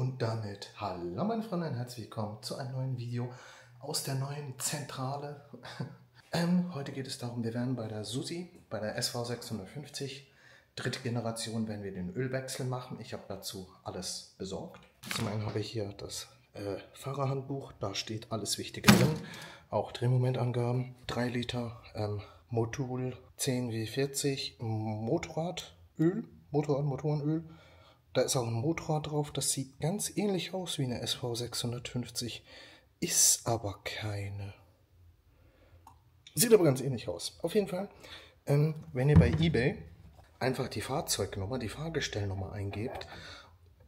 Und damit hallo meine Freunde und herzlich willkommen zu einem neuen Video aus der neuen Zentrale. ähm, heute geht es darum, wir werden bei der Susi, bei der SV650, dritte Generation, werden wir den Ölwechsel machen. Ich habe dazu alles besorgt. Zum einen habe ich hier das äh, Fahrerhandbuch, da steht alles Wichtige drin. Auch Drehmomentangaben, 3 Liter ähm, Motul 10W40 Motorradöl, Motorrad, Motorenöl. Da ist auch ein Motorrad drauf, das sieht ganz ähnlich aus wie eine SV650, ist aber keine. Sieht aber ganz ähnlich aus. Auf jeden Fall, ähm, wenn ihr bei eBay einfach die Fahrzeugnummer, die Fahrgestellnummer eingebt,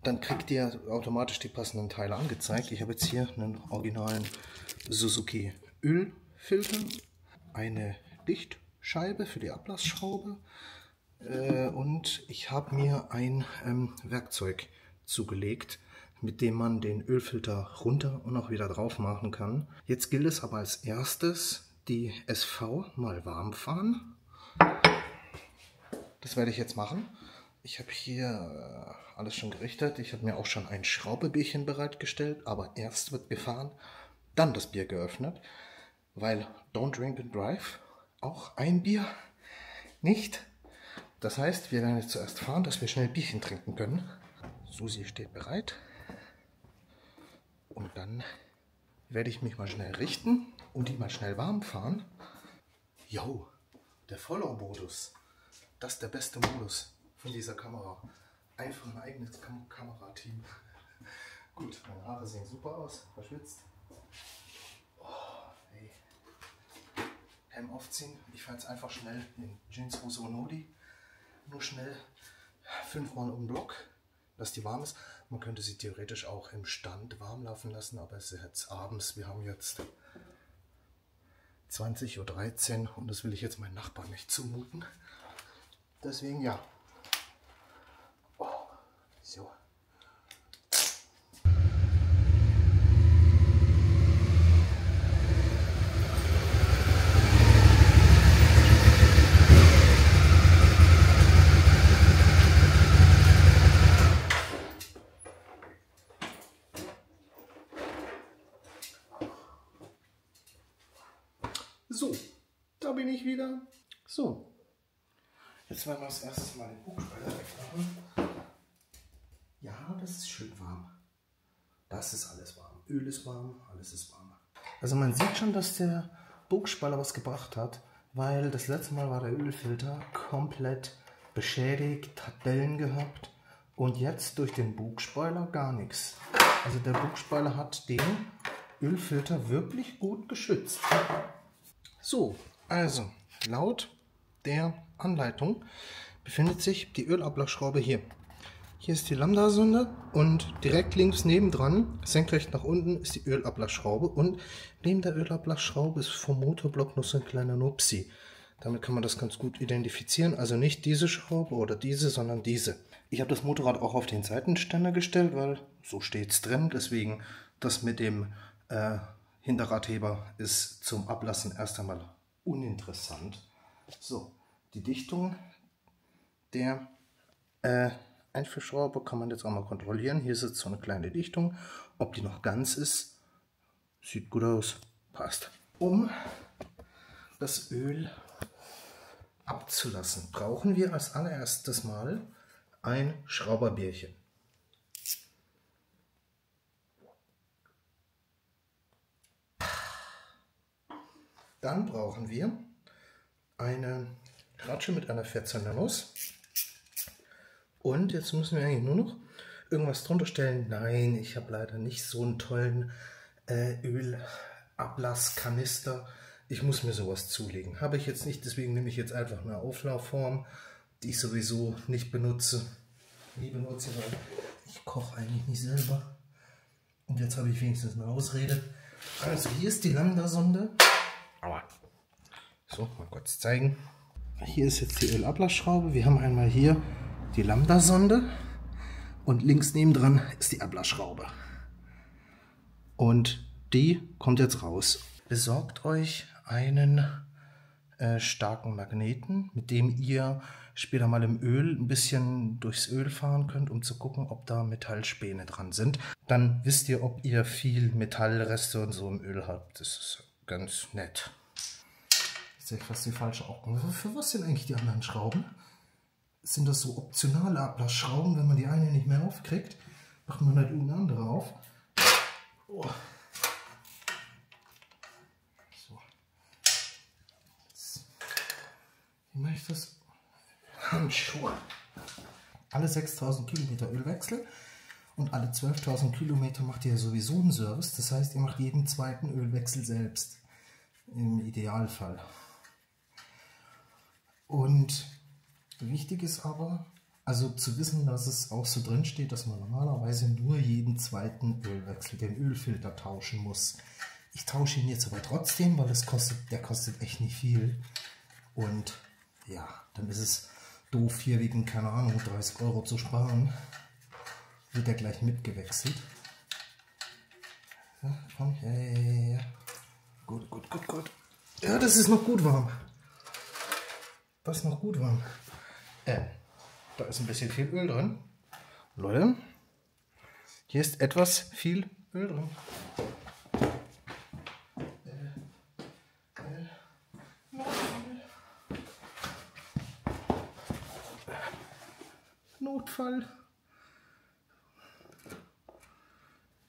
dann kriegt ihr automatisch die passenden Teile angezeigt. Ich habe jetzt hier einen originalen Suzuki Ölfilter, eine Lichtscheibe für die Ablassschraube, äh, und ich habe mir ein ähm, Werkzeug zugelegt, mit dem man den Ölfilter runter und auch wieder drauf machen kann. Jetzt gilt es aber als erstes, die SV mal warm fahren. Das werde ich jetzt machen. Ich habe hier äh, alles schon gerichtet. Ich habe mir auch schon ein Schraubebierchen bereitgestellt, aber erst wird gefahren, dann das Bier geöffnet, weil Don't Drink and Drive, auch ein Bier, nicht das heißt, wir werden jetzt zuerst fahren, dass wir schnell Bierchen trinken können. Susi steht bereit. Und dann werde ich mich mal schnell richten und die mal schnell warm fahren. Jo, der Follow-Modus. Das ist der beste Modus von dieser Kamera. Einfach ein eigenes Kam Kamerateam. Gut, meine Haare sehen super aus, verschwitzt. Oh, hey. Helm aufziehen. Ich fahre jetzt einfach schnell in Jeans Rosso Nodi nur schnell fünfmal um den Block, dass die warm ist. Man könnte sie theoretisch auch im Stand warm laufen lassen, aber es ist jetzt abends. Wir haben jetzt 20.13 Uhr und das will ich jetzt meinen Nachbarn nicht zumuten. Deswegen ja. Oh, so da bin ich wieder. So, jetzt werden wir das erste Mal den Buchspeicher wegmachen. Ja, das ist schön warm. Das ist alles warm. Öl ist warm, alles ist warm. Also man sieht schon, dass der Bugspaller was gebracht hat, weil das letzte Mal war der Ölfilter komplett beschädigt, hat Dellen gehabt und jetzt durch den Bugspoiler gar nichts. Also der Bugspoiler hat den Ölfilter wirklich gut geschützt. So, also laut der Anleitung befindet sich die Ölablassschraube hier. Hier ist die Lambda-Sonde und direkt links nebendran, senkrecht nach unten, ist die Ölablassschraube und neben der Ölablassschraube ist vom Motorblock noch so ein kleiner Nupsi. Damit kann man das ganz gut identifizieren. Also nicht diese Schraube oder diese, sondern diese. Ich habe das Motorrad auch auf den Seitenständer gestellt, weil so steht es drin. Deswegen das mit dem äh, Hinterradheber ist zum Ablassen erst einmal uninteressant. So, die Dichtung der äh, Einführschraube kann man jetzt auch mal kontrollieren. Hier sitzt so eine kleine Dichtung. Ob die noch ganz ist, sieht gut aus, passt. Um das Öl abzulassen, brauchen wir als allererstes mal ein Schrauberbierchen. Dann brauchen wir eine Ratsche mit einer 14er Nuss. Und jetzt müssen wir eigentlich nur noch irgendwas drunter stellen. Nein, ich habe leider nicht so einen tollen äh, Ölablasskanister. Ich muss mir sowas zulegen. Habe ich jetzt nicht, deswegen nehme ich jetzt einfach eine Auflaufform, die ich sowieso nicht benutze. Nie benutze, weil ich koche eigentlich nicht selber. Und jetzt habe ich wenigstens eine Ausrede. Also hier ist die Lambda-Sonde. Aua. So, mal kurz zeigen. Hier ist jetzt die Ölablassschraube. Wir haben einmal hier die Lambda-Sonde und links nebendran ist die Ablassschraube. Und die kommt jetzt raus. Besorgt euch einen äh, starken Magneten, mit dem ihr später mal im Öl ein bisschen durchs Öl fahren könnt, um zu gucken, ob da Metallspäne dran sind. Dann wisst ihr, ob ihr viel Metallreste und so im Öl habt. Das ist ganz nett. Sehe ich fast die falsche Ordnung. Für was sind eigentlich die anderen Schrauben? Sind das so optionale Ablassschrauben, wenn man die eine nicht mehr aufkriegt? Macht man halt irgendeine andere auf. Oh. So. Wie mache ich das? Handschuhe. Alle 6000 Kilometer Ölwechsel und alle 12.000 Kilometer macht ihr sowieso einen Service. Das heißt, ihr macht jeden zweiten Ölwechsel selbst. Im Idealfall. Und wichtig ist aber, also zu wissen, dass es auch so drin steht, dass man normalerweise nur jeden zweiten Ölwechsel den Ölfilter tauschen muss. Ich tausche ihn jetzt aber trotzdem, weil es kostet, der kostet echt nicht viel. Und ja, dann ist es doof, hier wegen, keine Ahnung, 30 Euro zu sparen. Wird er gleich mitgewechselt. Ja, komm, ja, ja, ja. Gut, gut, gut, gut. Ja, das ist noch gut warm. Das ist noch gut warm. Äh. Da ist ein bisschen viel Öl drin. Leute, hier ist etwas viel Öl drin. Notfall.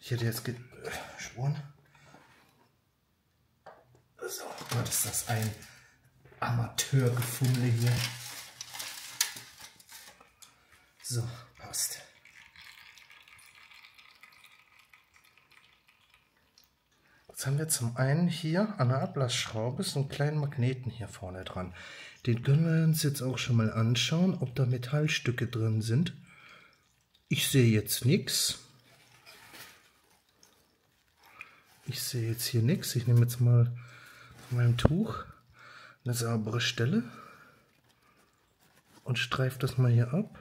Ich hätte jetzt geschworen. So, was ist das? Ein Amateurgefummel hier. So, passt. Jetzt haben wir zum einen hier an der Ablassschraube so einen kleinen Magneten hier vorne dran. Den können wir uns jetzt auch schon mal anschauen, ob da Metallstücke drin sind. Ich sehe jetzt nichts. Ich sehe jetzt hier nichts. Ich nehme jetzt mal mein Tuch eine saubere Stelle und streife das mal hier ab.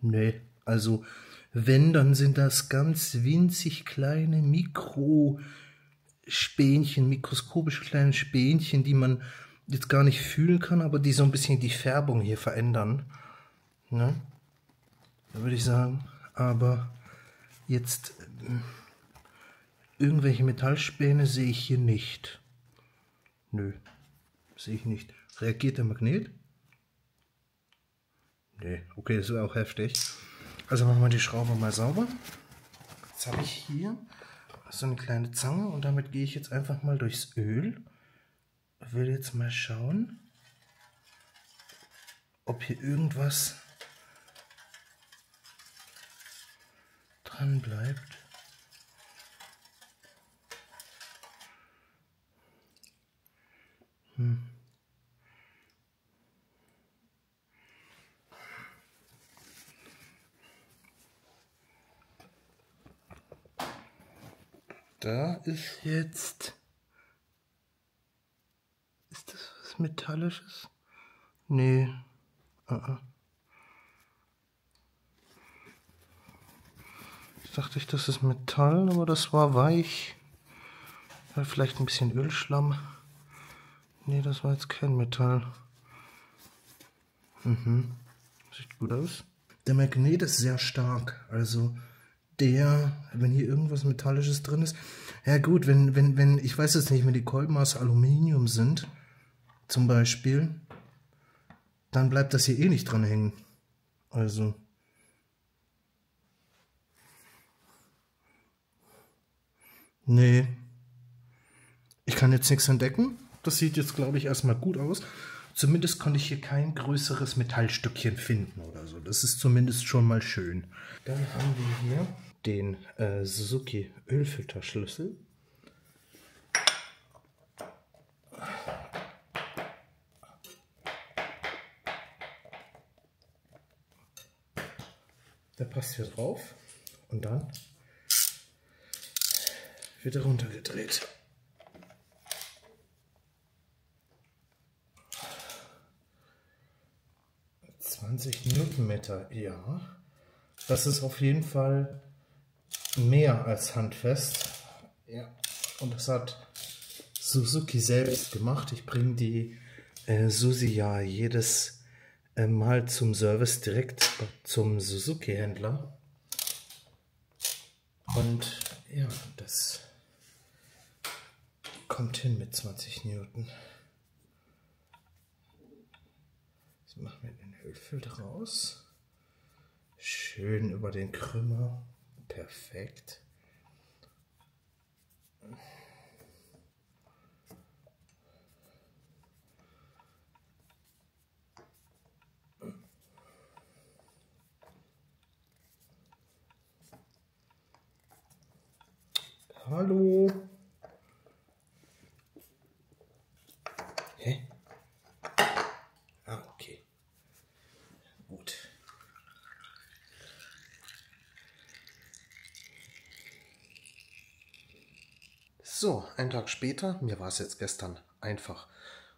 Nee, also wenn, dann sind das ganz winzig kleine Mikrospähnchen, mikroskopische kleine Spänchen, die man jetzt gar nicht fühlen kann, aber die so ein bisschen die Färbung hier verändern. Ne? Würde ich sagen, aber jetzt äh, irgendwelche Metallspäne sehe ich hier nicht. Nö, sehe ich nicht. Reagiert der Magnet? Nee, okay, das ist auch heftig. Also machen wir die Schraube mal sauber. Jetzt habe ich hier so eine kleine Zange und damit gehe ich jetzt einfach mal durchs Öl. Will jetzt mal schauen, ob hier irgendwas dran bleibt. Hm. Da ist jetzt... Ist das was Metallisches? Nee. Uh -uh. Dachte ich, das ist Metall, aber das war weich. Vielleicht ein bisschen Ölschlamm. Nee, das war jetzt kein Metall. Mhm. Sieht gut aus. Der Magnet ist sehr stark, also der, wenn hier irgendwas Metallisches drin ist, ja gut, wenn, wenn, wenn, ich weiß jetzt nicht, wenn die Kolben aus Aluminium sind, zum Beispiel, dann bleibt das hier eh nicht dran hängen. Also. Nee. Ich kann jetzt nichts entdecken. Das sieht jetzt, glaube ich, erstmal gut aus. Zumindest konnte ich hier kein größeres Metallstückchen finden oder so. Das ist zumindest schon mal schön. Dann haben wir hier den äh, Suzuki Ölfilterschlüssel. Der passt hier drauf und dann wird er runtergedreht. 20 Newtonmeter, ja. Das ist auf jeden Fall mehr als handfest. Ja. Und es hat Suzuki selbst gemacht. Ich bringe die äh, Susi ja jedes äh, Mal zum Service direkt zum Suzuki-Händler. Und ja, das kommt hin mit 20 Newton. Jetzt machen wir den Ölfilter raus. Schön über den Krümmer. Perfekt. Hallo. Hä? Ah, okay. Gut. So, ein Tag später, mir war es jetzt gestern einfach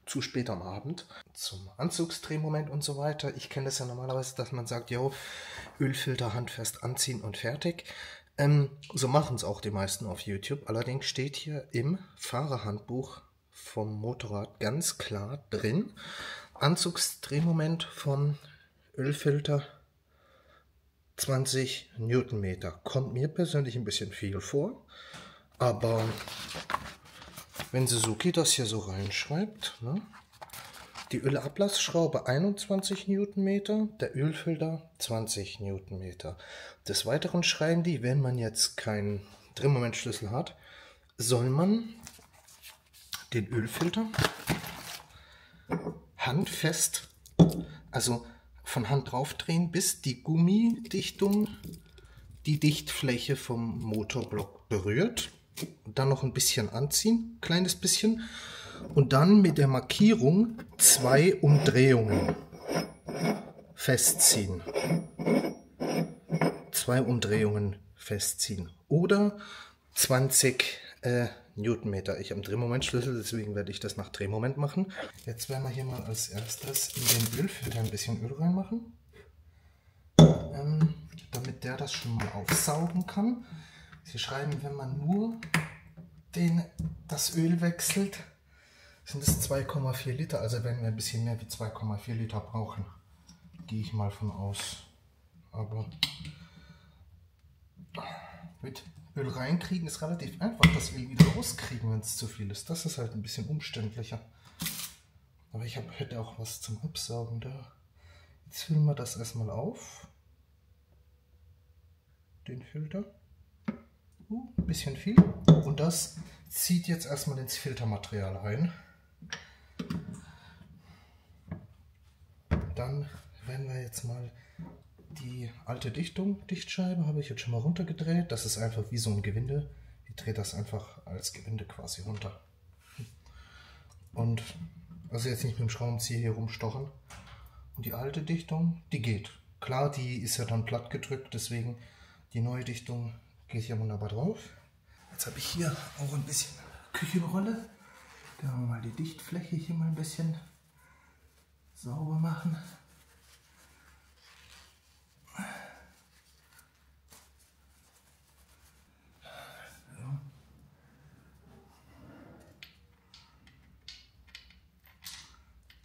zu spät am Abend zum Anzugsdrehmoment und so weiter. Ich kenne das ja normalerweise, dass man sagt, jo, Ölfilter handfest anziehen und fertig. Ähm, so machen es auch die meisten auf YouTube. Allerdings steht hier im Fahrerhandbuch vom Motorrad ganz klar drin, Anzugsdrehmoment vom Ölfilter 20 Newtonmeter. Kommt mir persönlich ein bisschen viel vor, aber wenn Suzuki das hier so reinschreibt, ne, die Ölablassschraube 21 Newtonmeter, der Ölfilter 20 Newtonmeter. Des Weiteren schreiben die, wenn man jetzt keinen Drehmomentschlüssel hat, soll man den Ölfilter handfest, also von Hand draufdrehen, bis die Gummidichtung die Dichtfläche vom Motorblock berührt. Dann noch ein bisschen anziehen, kleines bisschen und dann mit der Markierung zwei Umdrehungen festziehen. Zwei Umdrehungen festziehen. Oder 20 äh, Newtonmeter. Ich habe einen Drehmomentschlüssel, deswegen werde ich das nach Drehmoment machen. Jetzt werden wir hier mal als erstes in den Ölfilter ein bisschen Öl reinmachen. Ähm, damit der das schon mal aufsaugen kann. Sie schreiben, wenn man nur den, das Öl wechselt, sind es 2,4 Liter. Also werden wir ein bisschen mehr wie 2,4 Liter brauchen. Gehe ich mal von aus. Aber mit Öl reinkriegen ist relativ einfach. Das Öl wieder rauskriegen, wenn es zu viel ist. Das ist halt ein bisschen umständlicher. Aber ich hab, hätte auch was zum Absaugen da. Jetzt füllen wir das erstmal auf. Den Filter. Ein bisschen viel. Und das zieht jetzt erstmal ins Filtermaterial rein. Dann werden wir jetzt mal die alte Dichtung, Dichtscheibe, habe ich jetzt schon mal runtergedreht. Das ist einfach wie so ein Gewinde. Ich drehe das einfach als Gewinde quasi runter. Und also jetzt nicht mit dem Schraubenzieher hier rumstochen. Und die alte Dichtung, die geht. Klar, die ist ja dann platt gedrückt, deswegen die neue Dichtung geht hier wunderbar drauf. Jetzt habe ich hier auch ein bisschen Küchenrolle. Da haben wir mal die Dichtfläche hier mal ein bisschen sauber machen.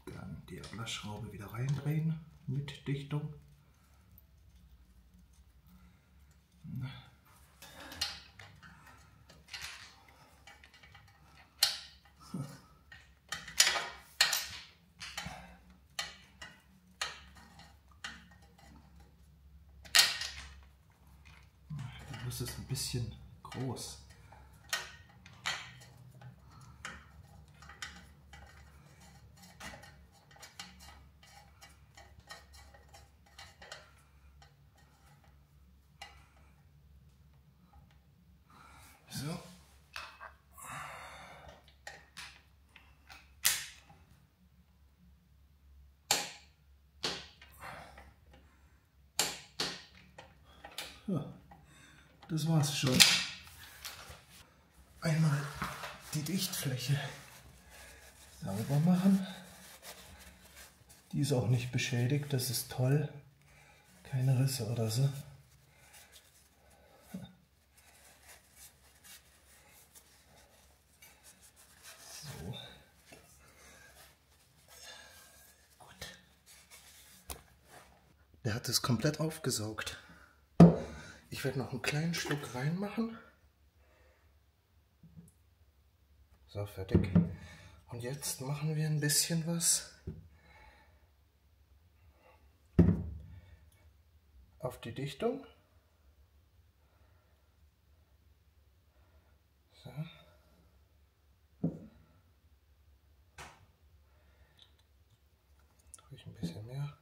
Dann die Ablassschraube wieder reindrehen mit Dichtung. Das ist ein bisschen groß. So. Das war's schon. Lichtfläche sauber machen. Die ist auch nicht beschädigt, das ist toll. Keine Risse oder so. So. Gut. Der hat es komplett aufgesaugt. Ich werde noch einen kleinen Schluck reinmachen. So, fertig. Und jetzt machen wir ein bisschen was auf die Dichtung. So. Ruhig ein bisschen mehr.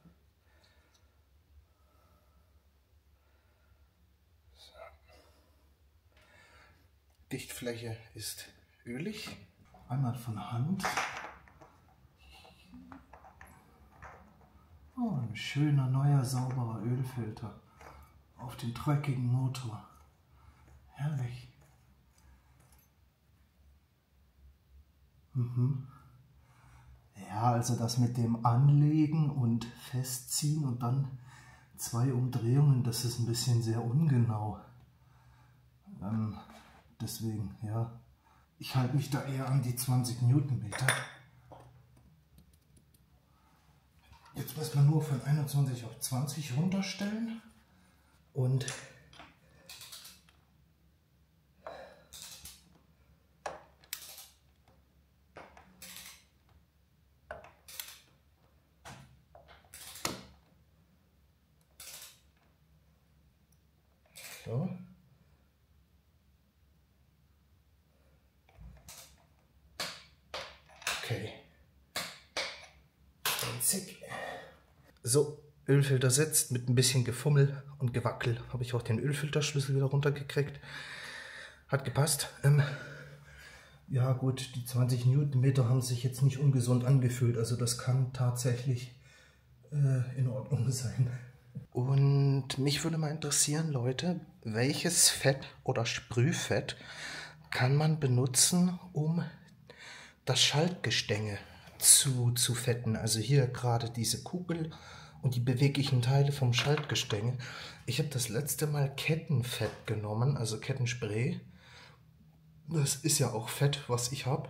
So. Dichtfläche ist ölig. Einmal von Hand. Oh, ein schöner, neuer, sauberer Ölfilter auf den dreckigen Motor. Herrlich. Mhm. Ja, also das mit dem Anlegen und Festziehen und dann zwei Umdrehungen, das ist ein bisschen sehr ungenau. Ähm, deswegen, ja, ich halte mich da eher an die 20 Newtonmeter. Jetzt muss man nur von 21 auf 20 runterstellen und so. Okay. Winzig. So, Ölfilter setzt mit ein bisschen Gefummel und Gewackel. Habe ich auch den Ölfilterschlüssel wieder runtergekriegt. Hat gepasst. Ähm, ja gut, die 20 Newtonmeter haben sich jetzt nicht ungesund angefühlt. Also das kann tatsächlich äh, in Ordnung sein. Und mich würde mal interessieren, Leute, welches Fett oder Sprühfett kann man benutzen, um das Schaltgestänge zu, zu fetten. Also hier gerade diese Kugel und die beweglichen Teile vom Schaltgestänge. Ich habe das letzte Mal Kettenfett genommen, also Kettenspray. Das ist ja auch Fett, was ich habe.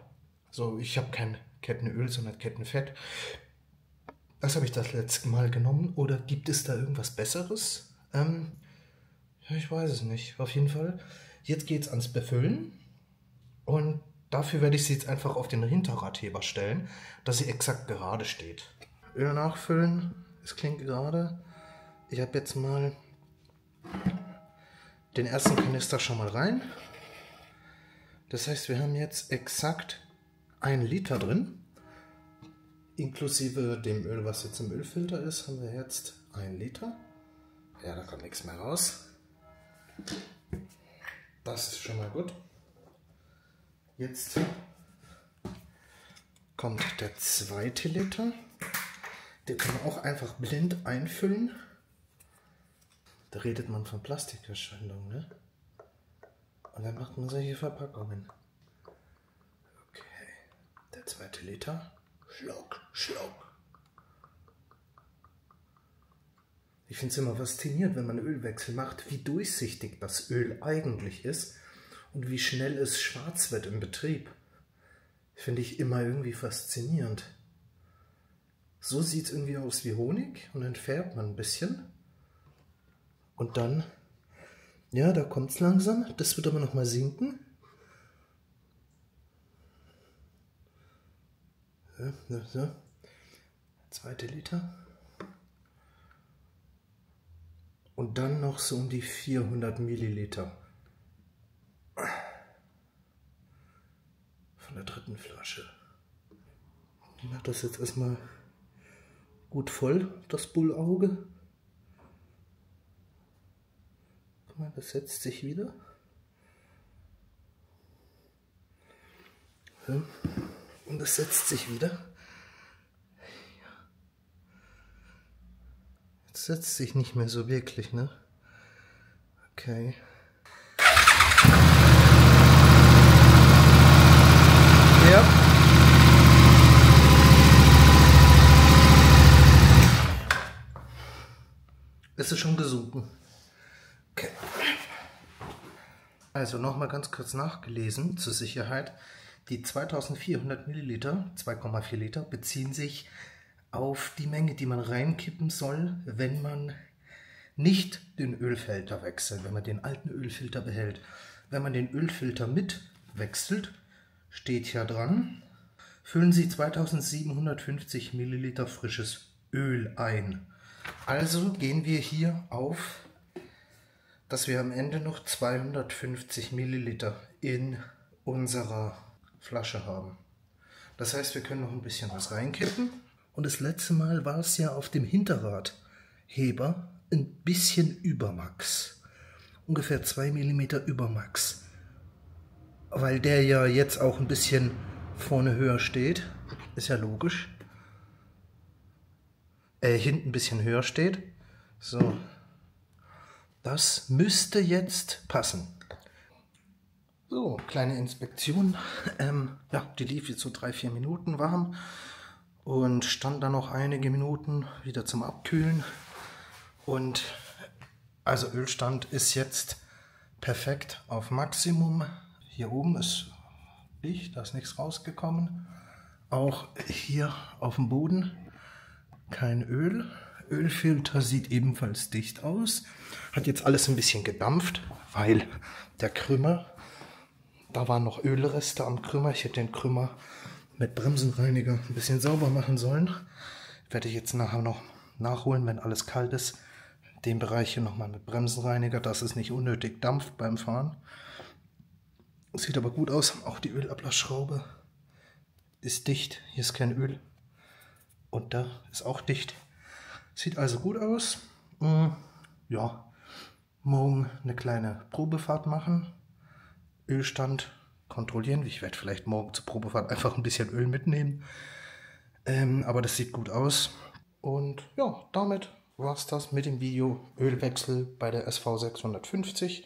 So, ich habe kein Kettenöl, sondern Kettenfett. Das habe ich das letzte Mal genommen. Oder gibt es da irgendwas Besseres? Ähm, ich weiß es nicht. Auf jeden Fall. Jetzt geht es ans Befüllen. Und Dafür werde ich sie jetzt einfach auf den Hinterradheber stellen, dass sie exakt gerade steht. Öl nachfüllen, es klingt gerade. Ich habe jetzt mal den ersten Kanister schon mal rein. Das heißt, wir haben jetzt exakt ein Liter drin. Inklusive dem Öl, was jetzt im Ölfilter ist, haben wir jetzt ein Liter. Ja, da kommt nichts mehr raus. Das ist schon mal gut. Jetzt kommt der zweite Liter. Den kann man auch einfach blind einfüllen. Da redet man von Plastikverschwendung, ne? Und dann macht man solche Verpackungen. Okay, der zweite Liter. Schluck, Schluck. Ich finde es immer faszinierend, wenn man Ölwechsel macht, wie durchsichtig das Öl eigentlich ist und wie schnell es schwarz wird im Betrieb. Finde ich immer irgendwie faszinierend. So sieht es irgendwie aus wie Honig und dann färbt man ein bisschen. Und dann, ja, da kommt es langsam. Das wird aber nochmal sinken. Ja, so. Zweite Liter. Und dann noch so um die 400 Milliliter. von der dritten Flasche. Ich mache das jetzt erstmal gut voll, das Bullauge. Guck mal, das setzt sich wieder. Und das setzt sich wieder. Jetzt setzt sich nicht mehr so wirklich, ne? Okay. Ja. Es ist schon gesunken. Okay. Also nochmal ganz kurz nachgelesen zur Sicherheit. Die 2400 Milliliter, 2,4 Liter, beziehen sich auf die Menge, die man reinkippen soll, wenn man nicht den Ölfilter wechselt, wenn man den alten Ölfilter behält. Wenn man den Ölfilter mit wechselt, steht hier dran, füllen Sie 2750 Milliliter frisches Öl ein. Also gehen wir hier auf, dass wir am Ende noch 250 Milliliter in unserer Flasche haben. Das heißt, wir können noch ein bisschen was reinkippen. Und das letzte Mal war es ja auf dem Hinterradheber ein bisschen über Max. Ungefähr 2 mm über Max. Weil der ja jetzt auch ein bisschen vorne höher steht. Ist ja logisch. Äh, hinten ein bisschen höher steht. So. Das müsste jetzt passen. So, kleine Inspektion. Ähm, ja, die lief jetzt so drei, vier Minuten warm und stand dann noch einige Minuten wieder zum Abkühlen. Und also Ölstand ist jetzt perfekt auf Maximum. Hier oben ist dicht, da ist nichts rausgekommen. Auch hier auf dem Boden kein Öl. Ölfilter sieht ebenfalls dicht aus. Hat jetzt alles ein bisschen gedampft, weil der Krümmer, da waren noch Ölreste am Krümmer. Ich hätte den Krümmer mit Bremsenreiniger ein bisschen sauber machen sollen. Werde ich jetzt nachher noch nachholen, wenn alles kalt ist. Den Bereich hier nochmal mit Bremsenreiniger, dass es nicht unnötig dampft beim Fahren. Sieht aber gut aus. Auch die Ölablassschraube ist dicht. Hier ist kein Öl. Und da ist auch dicht. Sieht also gut aus. Hm, ja, morgen eine kleine Probefahrt machen. Ölstand kontrollieren. Ich werde vielleicht morgen zur Probefahrt einfach ein bisschen Öl mitnehmen. Ähm, aber das sieht gut aus. Und ja, damit war es das mit dem Video Ölwechsel bei der SV650.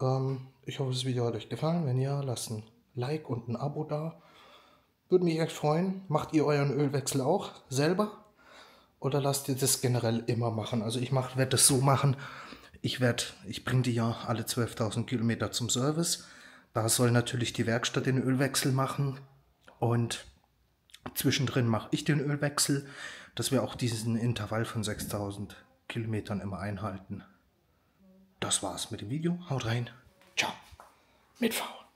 Ähm, ich hoffe, das Video hat euch gefallen. Wenn ja, lasst ein Like und ein Abo da. Würde mich echt freuen. Macht ihr euren Ölwechsel auch selber? Oder lasst ihr das generell immer machen? Also ich werde das so machen. Ich werde, ich bringe die ja alle 12.000 Kilometer zum Service. Da soll natürlich die Werkstatt den Ölwechsel machen. Und zwischendrin mache ich den Ölwechsel, dass wir auch diesen Intervall von 6.000 Kilometern immer einhalten. Das war's mit dem Video. Haut rein. Ciao. Mitfahren.